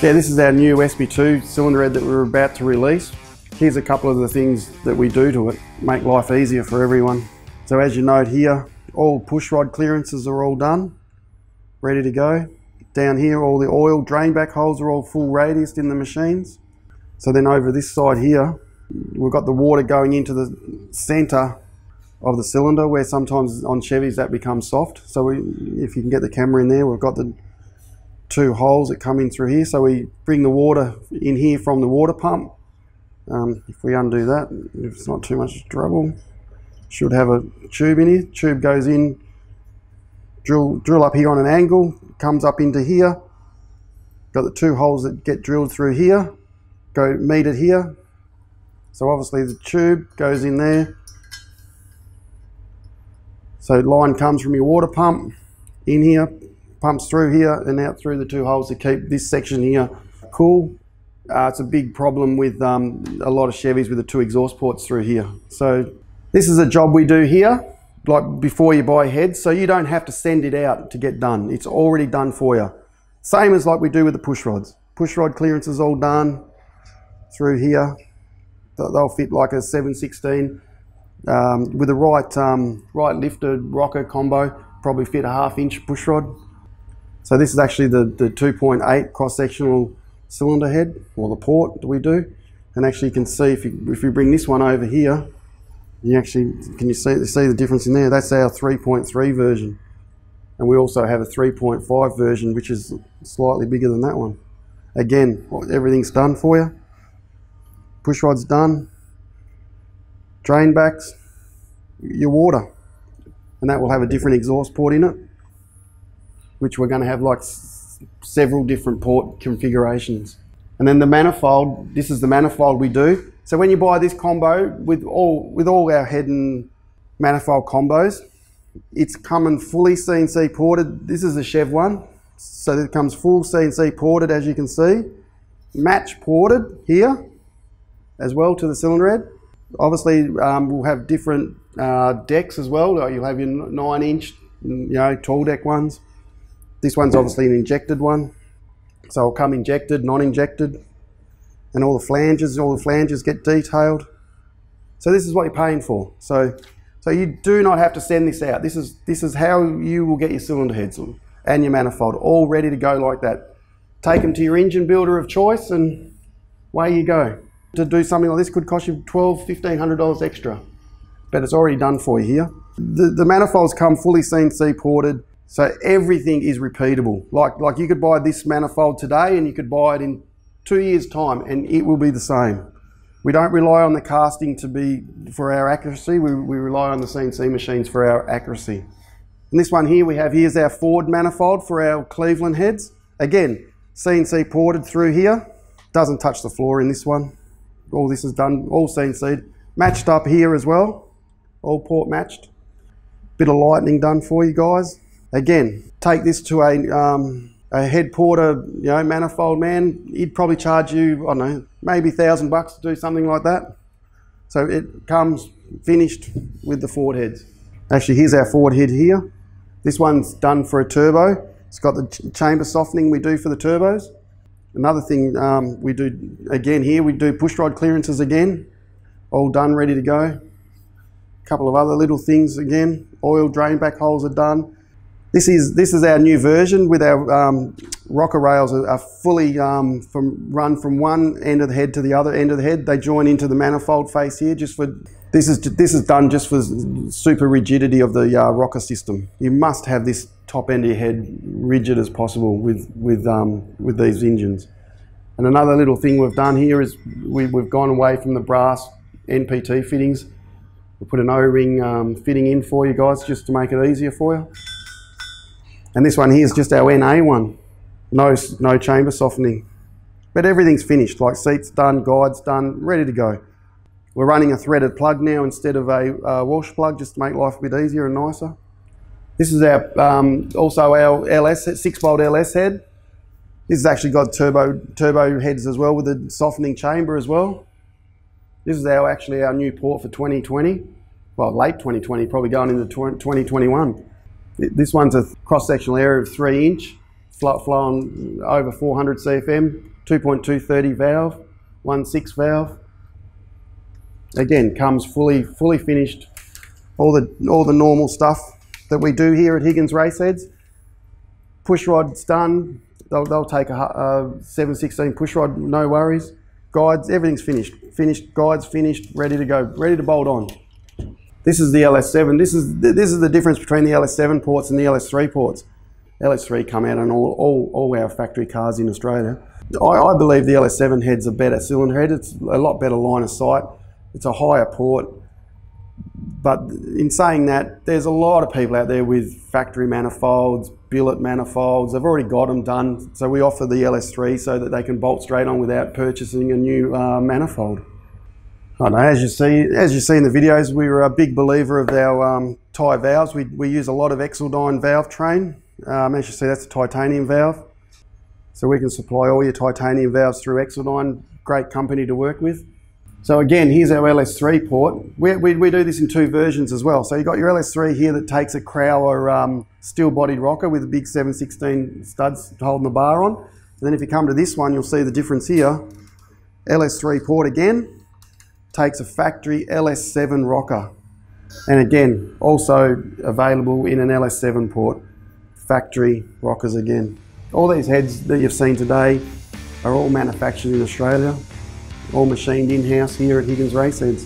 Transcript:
Yeah, this is our new SB2 cylinder head that we're about to release. Here's a couple of the things that we do to it, make life easier for everyone. So as you note here, all push rod clearances are all done, ready to go. Down here, all the oil drain back holes are all full radius in the machines. So then over this side here, we've got the water going into the center of the cylinder where sometimes on Chevys that becomes soft. So we, if you can get the camera in there, we've got the two holes that come in through here. So we bring the water in here from the water pump. Um, if we undo that, if it's not too much trouble, should have a tube in here. Tube goes in, drill, drill up here on an angle, comes up into here. Got the two holes that get drilled through here, go meet it here. So obviously the tube goes in there. So line comes from your water pump in here, pumps through here and out through the two holes to keep this section here cool. Uh, it's a big problem with um, a lot of Chevys with the two exhaust ports through here. So this is a job we do here, like before you buy heads, so you don't have to send it out to get done. It's already done for you. Same as like we do with the push rods. Push rod clearance is all done through here. They'll fit like a 716 um, with the right um, right lifted rocker combo, probably fit a half inch push rod. So this is actually the, the 2.8 cross-sectional cylinder head, or the port that we do. And actually you can see if you, if you bring this one over here, you actually, can you see, see the difference in there? That's our 3.3 version. And we also have a 3.5 version, which is slightly bigger than that one. Again, everything's done for you. Push rod's done. Drain backs, your water. And that will have a different exhaust port in it which we're going to have like several different port configurations. And then the manifold, this is the manifold we do. So when you buy this combo with all, with all our head and manifold combos, it's coming fully CNC ported. This is the Chev one. So it comes full CNC ported as you can see. Match ported here as well to the cylinder head. Obviously um, we'll have different uh, decks as well. You'll have your nine inch, you know, tall deck ones. This one's obviously an injected one. So it'll come injected, non-injected, and all the flanges, all the flanges get detailed. So this is what you're paying for. So, so you do not have to send this out. This is, this is how you will get your cylinder heads and your manifold all ready to go like that. Take them to your engine builder of choice and away you go. To do something like this could cost you $12, $1,500 extra, but it's already done for you here. The, the manifolds come fully CNC ported. So everything is repeatable. Like, like you could buy this manifold today and you could buy it in two years' time and it will be the same. We don't rely on the casting to be for our accuracy. We, we rely on the CNC machines for our accuracy. And this one here we have here's our Ford manifold for our Cleveland heads. Again, CNC ported through here. Doesn't touch the floor in this one. All this is done, all CNC. Matched up here as well. All port matched. Bit of lightning done for you guys. Again, take this to a, um, a head porter, you know, manifold man, he'd probably charge you, I don't know, maybe thousand bucks to do something like that. So it comes finished with the Ford heads. Actually, here's our Ford head here. This one's done for a turbo. It's got the ch chamber softening we do for the turbos. Another thing um, we do again here, we do push rod clearances again. All done, ready to go. A couple of other little things again. Oil drain back holes are done. This is, this is our new version with our um, rocker rails are, are fully um, from, run from one end of the head to the other end of the head. They join into the manifold face here just for, this is, this is done just for super rigidity of the uh, rocker system. You must have this top end of your head rigid as possible with, with, um, with these engines. And another little thing we've done here is we, have gone away from the brass NPT fittings. We put an O-ring um, fitting in for you guys just to make it easier for you. And this one here is just our NA one. No, no chamber softening. But everything's finished, like seats done, guides done, ready to go. We're running a threaded plug now instead of a uh, Walsh plug just to make life a bit easier and nicer. This is our um, also our LS, 6 bolt LS head. This has actually got turbo turbo heads as well with a softening chamber as well. This is our actually our new port for 2020. Well, late 2020, probably going into 2021. This one's a cross-sectional area of three inch, flow, flowing over 400 CFM, 2.230 valve, 1.6 valve. Again, comes fully fully finished. All the all the normal stuff that we do here at Higgins Race Heads. Push rod's done. They'll, they'll take a, a 716 push rod, no worries. Guides, everything's finished. Finished, guides finished, ready to go, ready to bolt on. This is the LS7. This is this is the difference between the LS7 ports and the LS3 ports. LS3 come out on all, all, all our factory cars in Australia. I, I believe the LS7 head's a better cylinder head. It's a lot better line of sight. It's a higher port. But in saying that, there's a lot of people out there with factory manifolds, billet manifolds. They've already got them done. So we offer the LS3 so that they can bolt straight on without purchasing a new uh, manifold. I know, as you see, as you see in the videos, we are a big believer of our um, tie valves. We, we use a lot of Xceldyne valve train. Um, as you see, that's a titanium valve. So we can supply all your titanium valves through Xceldyne. Great company to work with. So again, here's our LS3 port. We, we, we, do this in two versions as well. So you've got your LS3 here that takes a Crower um, steel-bodied rocker with a big 716 studs holding the bar on. And then if you come to this one, you'll see the difference here. LS3 port again, takes a factory LS7 rocker. And again, also available in an LS7 port. Factory rockers again. All these heads that you've seen today are all manufactured in Australia, all machined in-house here at Higgins Race Heads.